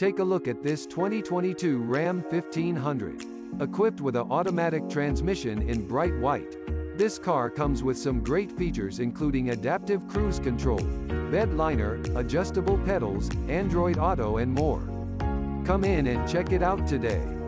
Take a look at this 2022 Ram 1500. Equipped with an automatic transmission in bright white. This car comes with some great features including adaptive cruise control, bed liner, adjustable pedals, Android Auto and more. Come in and check it out today.